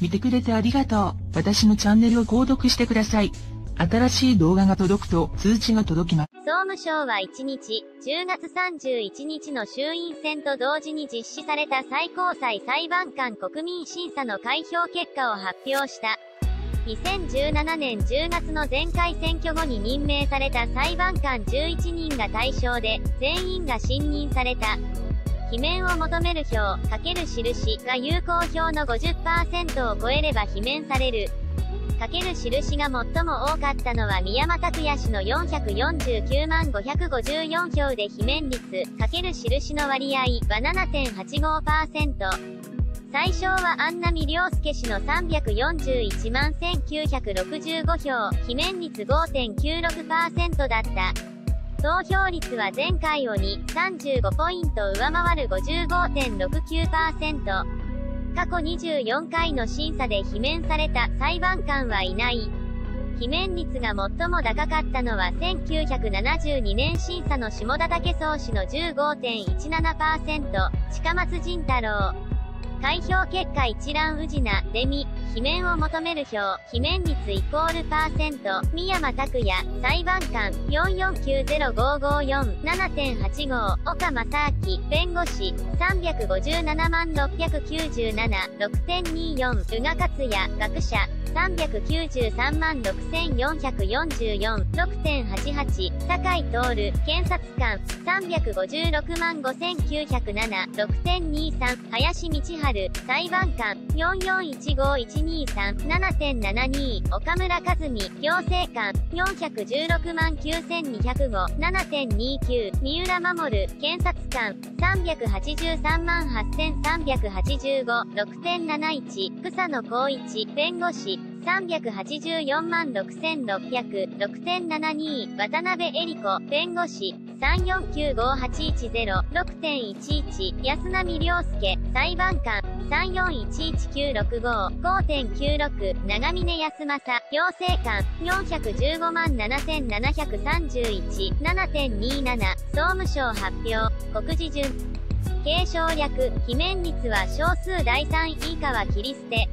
見てくれてありがとう。私のチャンネルを購読してください。新しい動画が届くと通知が届きます。総務省は1日、10月31日の衆院選と同時に実施された最高裁裁判官国民審査の開票結果を発表した。2017年10月の前回選挙後に任命された裁判官11人が対象で、全員が信任された。罷免を求める票、かける印が有効票の50%を超えれば罷免される。かける印が最も多かったのは宮山拓也氏の449万554票で罷免率、かける印の割合は7.85%。最小は安波良介氏の341万1965票、罷免率5.96%だった。投票率は前回を2、35ポイント上回る55.69%。過去24回の審査で罷免された裁判官はいない。罷免率が最も高かったのは1972年審査の下田武宗氏の15.17%、近松仁太郎。開票結果一覧宇品、デミ、罷免を求める票、罷免率イコールパーセント、三山拓也、裁判官、4490554、7.85、岡正明、弁護士、357万697、6.24、宇賀克也、学者、393万6444、6.88、酒井徹、検察官、356万5907、6.23、林道春、裁判官、4415123、7.72、岡村和美、行政官、416万9205、7.29、三浦守、検察官、383万8385、6.71、草野光一、弁護士、384万6600、6.72、渡辺恵里子、弁護士、3495810、6.11、安波良介、裁判官、3411965、5.96、長峰康政、行政官、415万7731、7.27、総務省発表、告示順。継承略、罷免率は少数第3位以下は切り捨て、